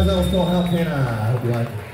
guys. That was called How Can I? I hope you like it.